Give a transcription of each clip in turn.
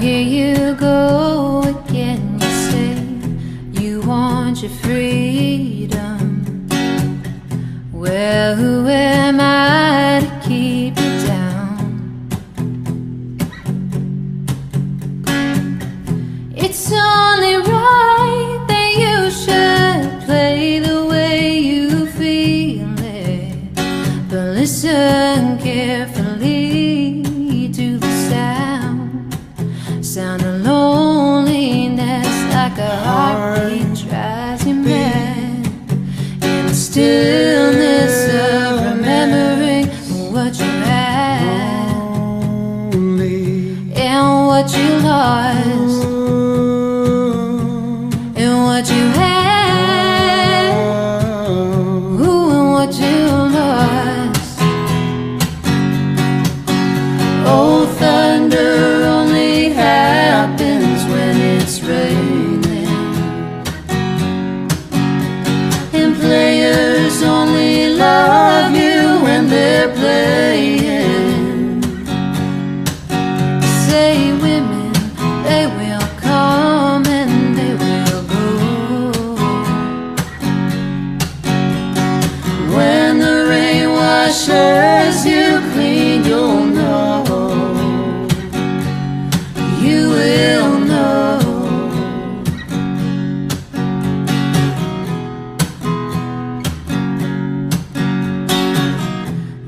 here you go again. You say you want your freedom. Well, who am I to keep you down? It's only right that you should play the way you feel it. But listen carefully the stillness of remembering what you had and what you lost washes you clean, you'll know. You will know.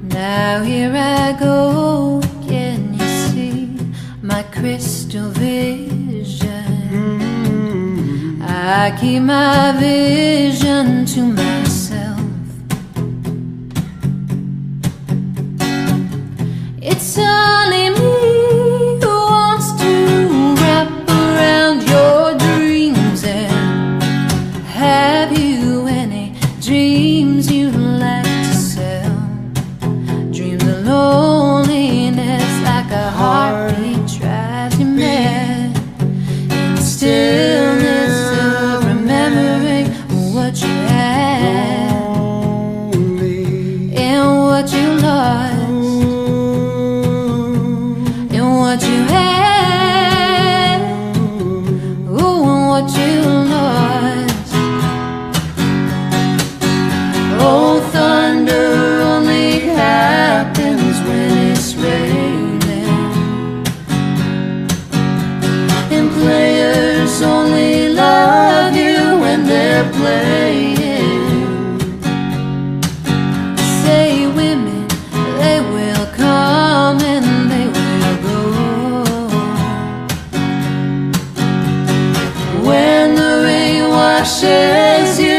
Now here I go can you see my crystal vision. Mm-hmm. I keep my vision to myself. It's as you.